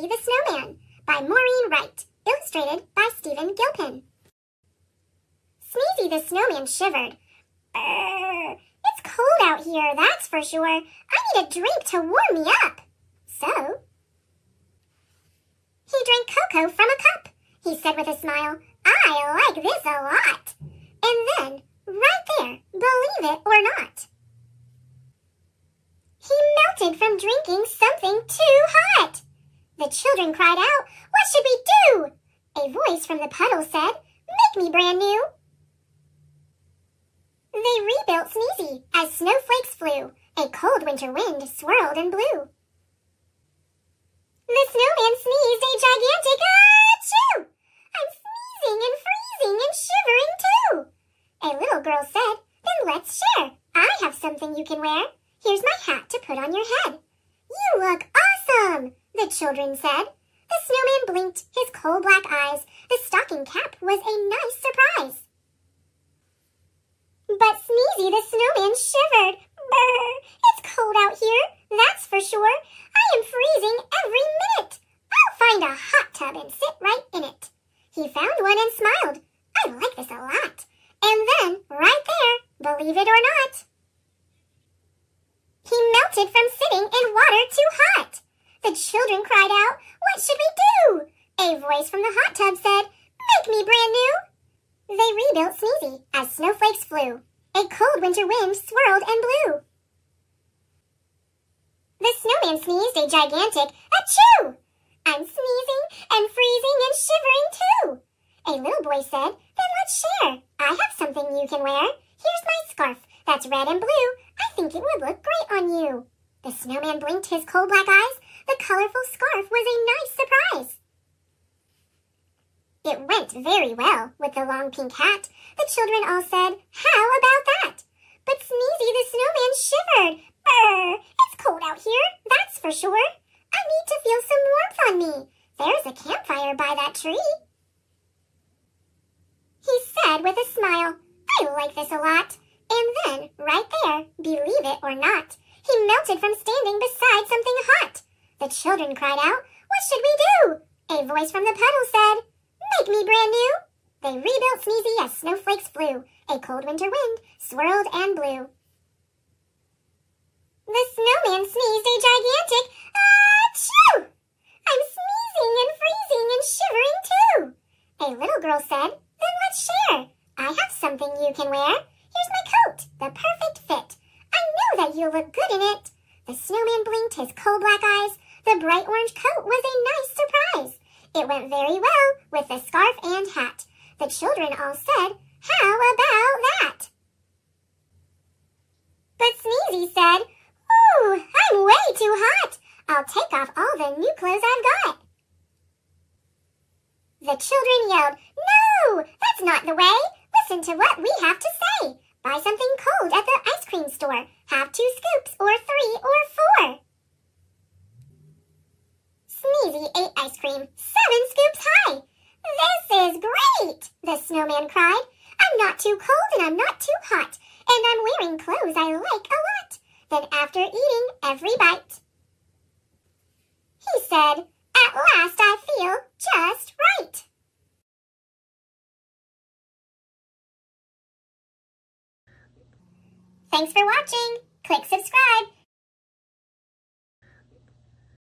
Sneezy the Snowman by Maureen Wright, illustrated by Stephen Gilpin. Sneezy the Snowman shivered. It's cold out here, that's for sure. I need a drink to warm me up. So, he drank cocoa from a cup. He said with a smile, I like this a lot. And then, right there, believe it or not, he melted from drinking something too hot. Children cried out, What should we do? A voice from the puddle said, Make me brand new. They rebuilt Sneezy as snowflakes flew. A cold winter wind swirled and blew. The snowman sneezed a gigantic achoo! I'm sneezing and freezing and shivering too. A little girl said, Then let's share. I have something you can wear. Here's my hat to put on your head. You look awesome, the children said. The snowman blinked his coal black eyes. The stocking cap was a nice surprise. But Sneezy the snowman shivered. Brr, it's cold out here, that's for sure. I am freezing every minute. I'll find a hot tub and sit right in it. He found one and smiled. I like this a lot. And then, right there, believe it or not, he melted from sitting in water too hot. The children cried out, What should we do? A voice from the hot tub said, Make me brand new. They rebuilt Sneezy as snowflakes flew. A cold winter wind swirled and blew. The snowman sneezed a gigantic achoo! I'm sneezing and freezing and shivering too. A little boy said, Then let's share. I have something you can wear. Here's my scarf that's red and blue. I think it would look great on you. The snowman blinked his coal black eyes. The colorful scarf was a nice surprise. It went very well with the long pink hat. The children all said, How about that? But Sneezy the snowman shivered. Brr, it's cold out here, that's for sure. I need to feel some warmth on me. There's a campfire by that tree. He said with a smile, I like this a lot. And then, right there, believe it or not, he melted from standing beside something hot. The children cried out, What should we do? A voice from the puddle said, Make me brand new. They rebuilt Sneezy as snowflakes flew. A cold winter wind swirled and blew. The snowman sneezed a gigantic achoo! I'm sneezing and freezing and shivering too. A little girl said, Then let's share. I have something you can wear. Here's my coat, the perfect fit. I know that you'll look good in it. The snowman blinked his coal black eyes. The bright orange coat was a nice surprise. It went very well with the scarf and hat. The children all said, How about that? But Sneezy said, Ooh, I'm way too hot. I'll take off all the new clothes I've got. The children yelled, No, that's not the way. Listen to what we have to say. Buy something cold at the ice cream store. Have two scoops, or three, or four. Sneezy ate ice cream seven scoops high. This is great, the snowman cried. I'm not too cold and I'm not too hot, and I'm wearing clothes I like a lot. Then after eating every bite, he said, At last I feel just right. Thanks for watching. Click subscribe